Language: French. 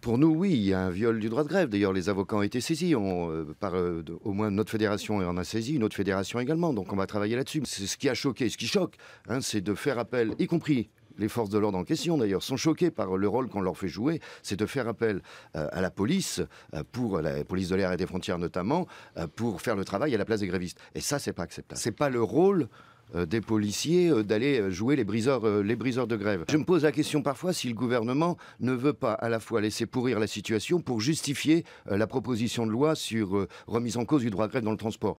Pour nous, oui, il y a un viol du droit de grève. D'ailleurs, les avocats ont été saisis. On, par au moins notre fédération en a saisi, une autre fédération également. Donc on va travailler là-dessus. Ce qui a choqué, ce qui choque, hein, c'est de faire appel, y compris les forces de l'ordre en question d'ailleurs sont choquées par le rôle qu'on leur fait jouer, c'est de faire appel euh, à la police, euh, pour la police de l'air et des frontières notamment, euh, pour faire le travail à la place des grévistes. Et ça, c'est pas acceptable. C'est pas le rôle des policiers d'aller jouer les briseurs, les briseurs de grève. Je me pose la question parfois si le gouvernement ne veut pas à la fois laisser pourrir la situation pour justifier la proposition de loi sur remise en cause du droit de grève dans le transport.